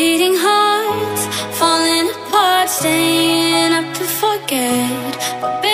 beating hearts, falling apart, staying up to forget.